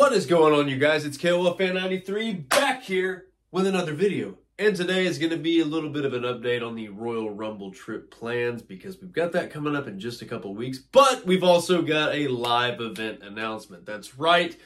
What is going on, you guys? It's KOL Fan 93 back here with another video. And today is going to be a little bit of an update on the Royal Rumble trip plans because we've got that coming up in just a couple weeks. But we've also got a live event announcement. That's right,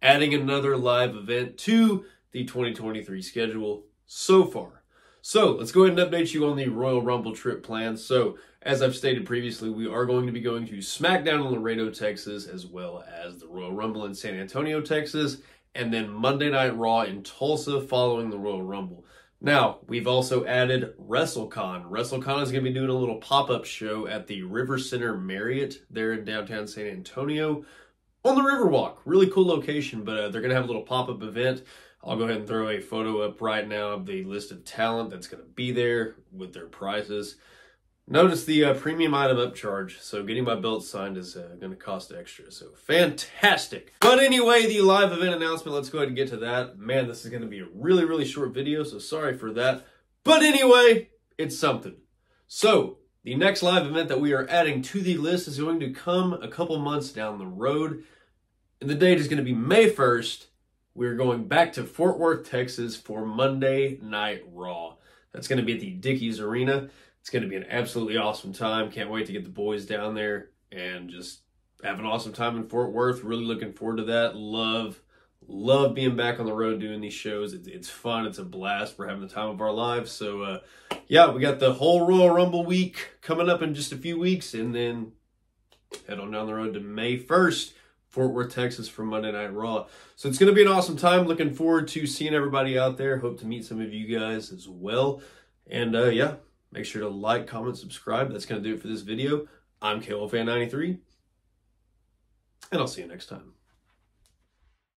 adding another live event to the 2023 schedule so far. So let's go ahead and update you on the Royal Rumble trip plans. So as I've stated previously, we are going to be going to SmackDown in Laredo, Texas, as well as the Royal Rumble in San Antonio, Texas, and then Monday Night Raw in Tulsa following the Royal Rumble. Now, we've also added WrestleCon. WrestleCon is going to be doing a little pop-up show at the Rivercenter Marriott there in downtown San Antonio on the Riverwalk. Really cool location, but uh, they're going to have a little pop-up event. I'll go ahead and throw a photo up right now of the list of talent that's going to be there with their prices. Notice the uh, premium item upcharge, so getting my belt signed is uh, going to cost extra, so fantastic. But anyway, the live event announcement, let's go ahead and get to that. Man, this is going to be a really, really short video, so sorry for that. But anyway, it's something. So, the next live event that we are adding to the list is going to come a couple months down the road. And the date is going to be May 1st, we're going back to Fort Worth, Texas for Monday Night Raw. That's going to be at the Dickies Arena. It's going to be an absolutely awesome time. Can't wait to get the boys down there and just have an awesome time in Fort Worth. Really looking forward to that. Love, love being back on the road doing these shows. It's, it's fun. It's a blast. We're having the time of our lives. So, uh, yeah, we got the whole Royal Rumble week coming up in just a few weeks. And then head on down the road to May 1st Fort Worth, Texas for Monday Night Raw. So it's going to be an awesome time. Looking forward to seeing everybody out there. Hope to meet some of you guys as well. And uh, yeah, make sure to like, comment, subscribe. That's going to do it for this video. I'm KOL Fan 93 and I'll see you next time.